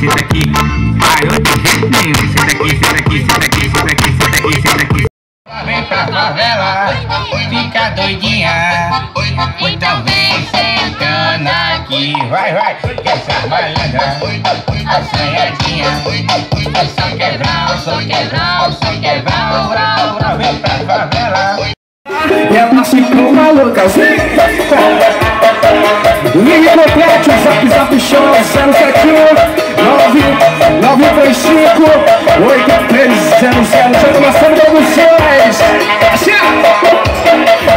senta aqui. Parou de jeito nenhum. Senta aqui, senta aqui, senta aqui, senta aqui, senta aqui, senta aqui. Vem pra favela, fica doidinha. Então vem sentando aqui. Vai, vai, que essa malandra, assanhadinha. Só quebrão, só quebrão, só quebrão, brau, brau. Vem pra favela. E ela ficou maluca assim Liga no pet, zap zap show 071 935 8300 Joga uma samba de vocês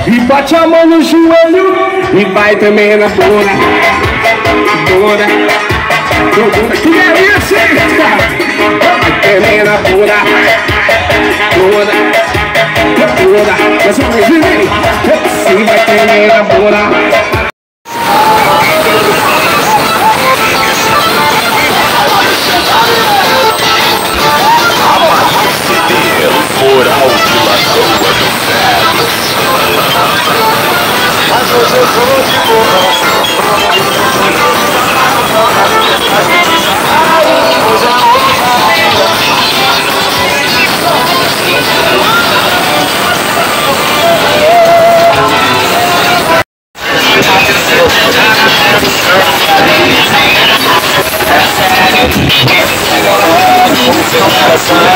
E bate a mão no joelho. E vai também na bunda Bunda Bunda Que delícia? Vai também na bunda Bunda Bunda Mais uma vez, vem Sim, vai também na bunda Moral de Lagoa do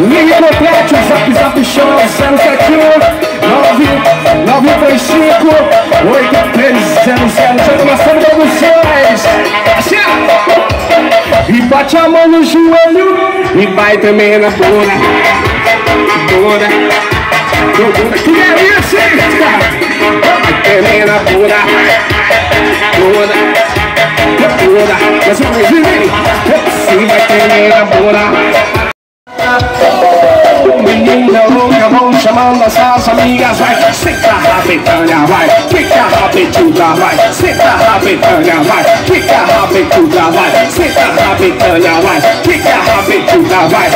Liga no pet, zap zap show 071 935 8300 Joga uma samba de vocês. Assim, E bate a mão no joelho. E vai também na bunda Bunda Bunda Que delícia, hein? Vai também na bunda Bunda Bunda Mais uma vez, vem Sim, vai também na bunda Menina louca, vão chamando as suas amigas Vai, senta rabetânia, vai. Fica rabetuda, vai. Senta rabetânia, vai. Fica rabetuda, vai. Senta rabetânia, vai. Fica rabetuda, vai.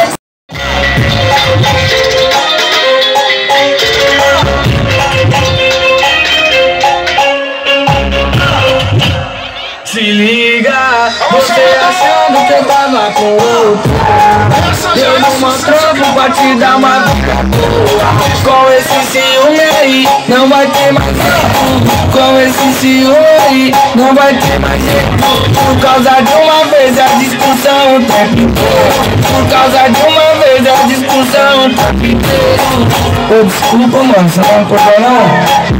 Se liga, você achando que eu tava com outro Eu não mostro pra te dar uma vida boa Com esse ciúme aí, não vai ter mais jeito. Com esse ciúme aí, não vai ter mais jeito. Por causa de uma vez a discussão o tempo Por causa de uma vez a discussão o tempo inteiro. Ô, desculpa mano, você não acordou não?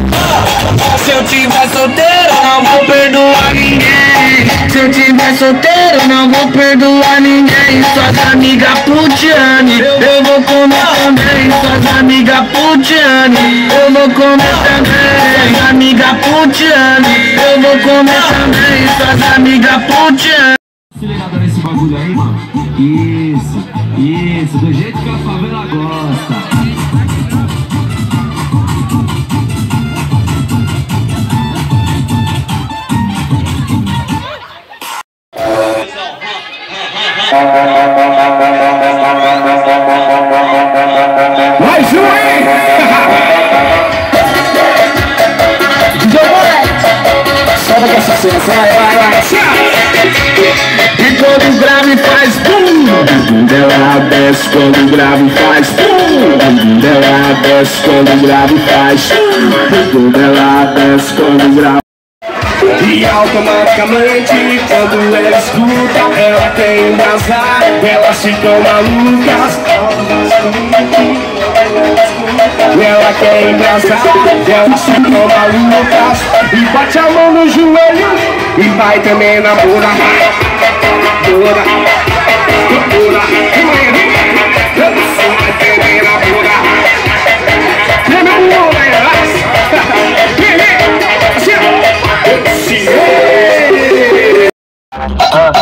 Se eu tiver solteiro, não vou perdoar. Se eu tiver solteiro, não vou perdoar ninguém. Suas amigas putiane, eu vou comer também. Suas amigas putiane, eu vou comer também. Suas amigas putiane, eu vou comer também. Suas amigas putiane. Se ligado nesse bagulho aí, mano? Isso, isso, do jeito que a favela gosta. E quando o grave faz bum, ela desce quando o grave faz bum, ela desce quando o grave faz bum, ela desce quando o grave e automaticamente quando ela escuta Ela quer embrasar, elas ficam malucas Ela quer embrasar, elas ficam malucas E bate a mão no joelho e vai também na bunda Bunda, bunda,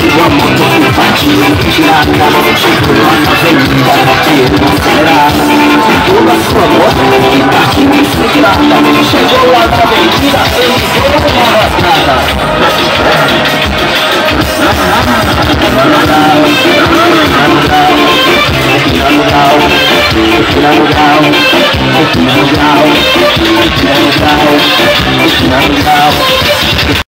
sua moto invadiu Tirar a mão de pular na avenida Bater no acelerado Pula sua moto e parte me estrada Chegou lá na avenida, eu vou uma rasgada Mas